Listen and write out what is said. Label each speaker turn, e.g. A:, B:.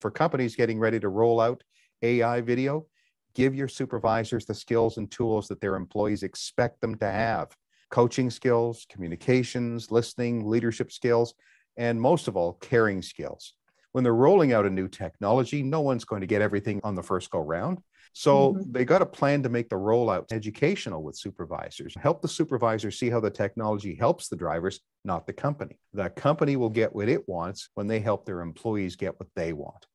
A: For companies getting ready to roll out AI video, give your supervisors the skills and tools that their employees expect them to have coaching skills, communications, listening, leadership skills, and most of all, caring skills. When they're rolling out a new technology, no one's going to get everything on the first go round. So mm-hmm. they got a plan to make the rollout educational with supervisors. Help the supervisors see how the technology helps the drivers, not the company. The company will get what it wants when they help their employees get what they want.